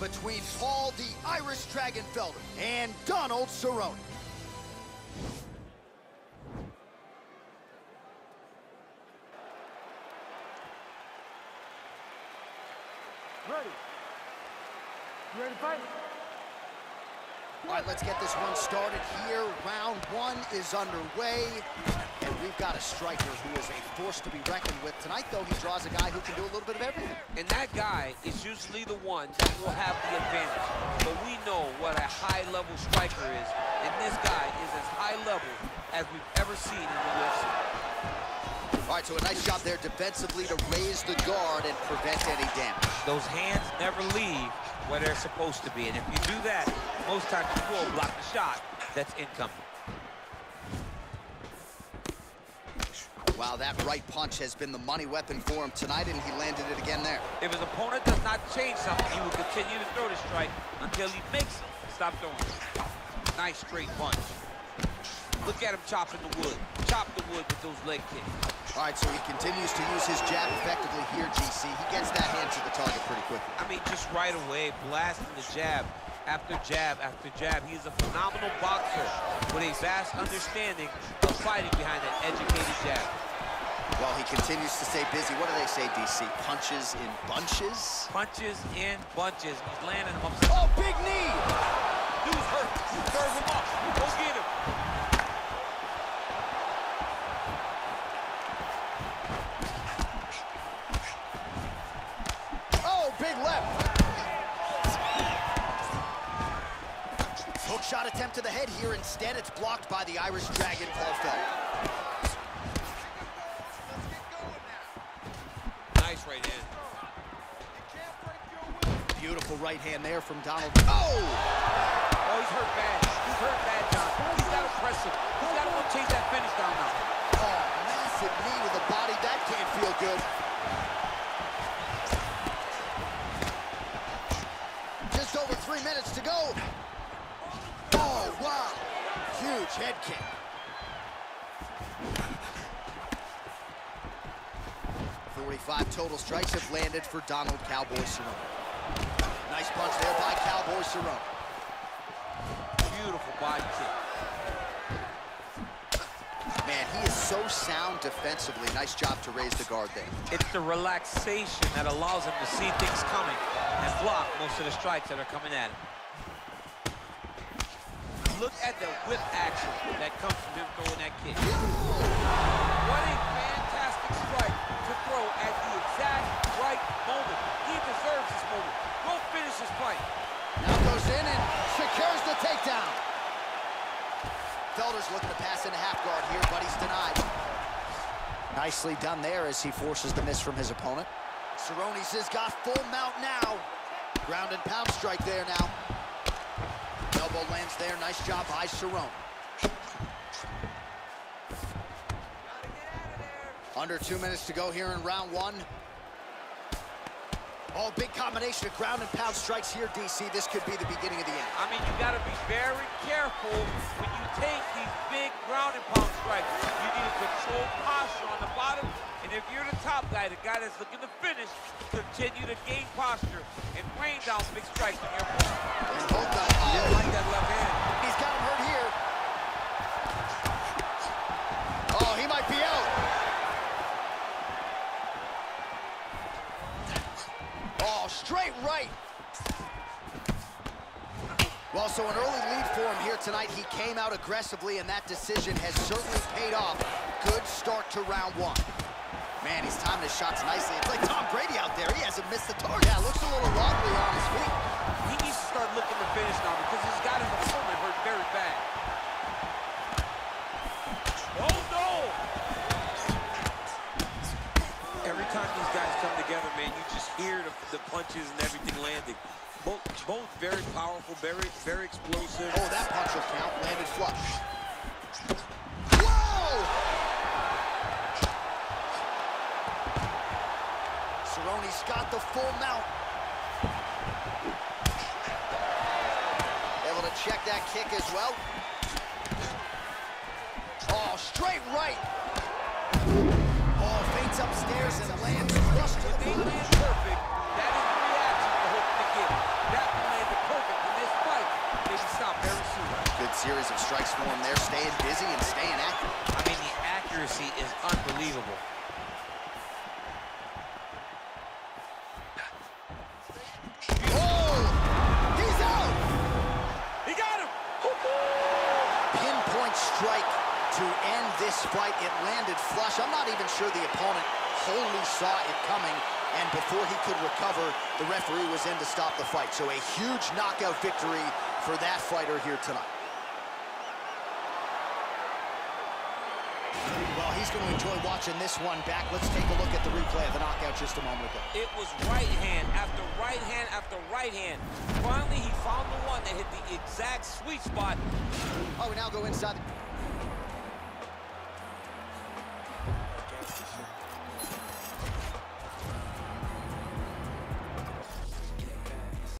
between Paul the Irish Dragon Felder and Donald Cerrone. Ready. You ready to fight? All right, let's get this one started here. Round one is underway. And we've got a striker who is a force to be reckoned with. Tonight, though, he draws a guy who can do a little bit of everything. And that guy is usually the one that will have the advantage. But we know what a high-level striker is. And this guy is as high level as we've ever seen in the UFC. All right, so a nice job there defensively to raise the guard and prevent any damage. Those hands never leave where they're supposed to be. And if you do that, most times you will block the shot that's incoming. Wow, that right punch has been the money weapon for him tonight, and he landed it again there. If his opponent does not change something, he will continue to throw the strike until he makes him stop throwing. Nice straight punch. Look at him chopping the wood. Chop the wood with those leg kicks. All right, so he continues to use his jab effectively here, DC. He gets that hand to the target pretty quickly. I mean, just right away, blasting the jab after jab after jab. He's a phenomenal boxer with a vast understanding of fighting behind an educated jab. Well, he continues to stay busy. What do they say, DC? Punches in bunches? Punches in bunches. He's landing them upside. Oh, big knee! Dude's hurt. Serve him up. Go get him. Oh, big left. Hook shot attempt to the head here. Instead, it's blocked by the Irish Dragon, Paul. Right hand there from Donald. Oh! Oh, he's hurt bad. He's hurt bad, Jon. He's got to press him. He's got to go chase that finish down now. Oh, massive knee to the body. That can't feel good. Just over three minutes to go. Oh, wow. Huge head kick. Forty-five total strikes have landed for Donald Cowboy Cerrone. Nice punch there by Cowboy Cerrone. Beautiful body kick. Man, he is so sound defensively. Nice job to raise the guard there. It's the relaxation that allows him to see things coming and block most of the strikes that are coming at him. Look at the whip action that comes from him throwing that kick. What a fantastic strike to throw at the exact right moment. He deserves this moment. Now goes in and secures the takedown. Felder's looking to pass into half guard here, but he's denied. Nicely done there as he forces the miss from his opponent. Cerrone's has got full mount now. Ground and pound strike there now. Elbow lands there. Nice job by Cerrone. Under two minutes to go here in round one. Oh, big combination of ground and pound strikes here, DC. This could be the beginning of the end. I mean, you got to be very careful when you take these big ground and pound strikes. You need to control posture on the bottom, and if you're the top guy, the guy that's looking to finish, continue to gain posture and rain down big strikes on your opponent. And hold the, I oh, like that left hand. he's got him hurt here. Oh, he might be out. Oh, straight right. Well, so an early lead for him here tonight. He came out aggressively, and that decision has certainly paid off. Good start to round one. Man, he's timing his shots nicely. It's like Tom Brady out there. He hasn't missed the target. Yeah, looks a little wobbly on his feet. He needs to start looking to finish now because he's got his opponent hurt very bad. The, punches and everything landing. Both, both very powerful, very, very explosive. Oh, that punch will count. Landed flush. Whoa! Cerrone's got the full mount. Able to check that kick as well. Oh, straight right. Series of strikes for him there, staying busy and staying active. I mean, the accuracy is unbelievable. Oh! He's out! He got him! Pinpoint strike to end this fight. It landed flush. I'm not even sure the opponent wholly saw it coming, and before he could recover, the referee was in to stop the fight. So a huge knockout victory for that fighter here tonight. He's going to enjoy watching this one back. Let's take a look at the replay of the knockout just a moment ago. It was right hand after right hand after right hand. Finally, he found the one that hit the exact sweet spot. Oh, we now go inside.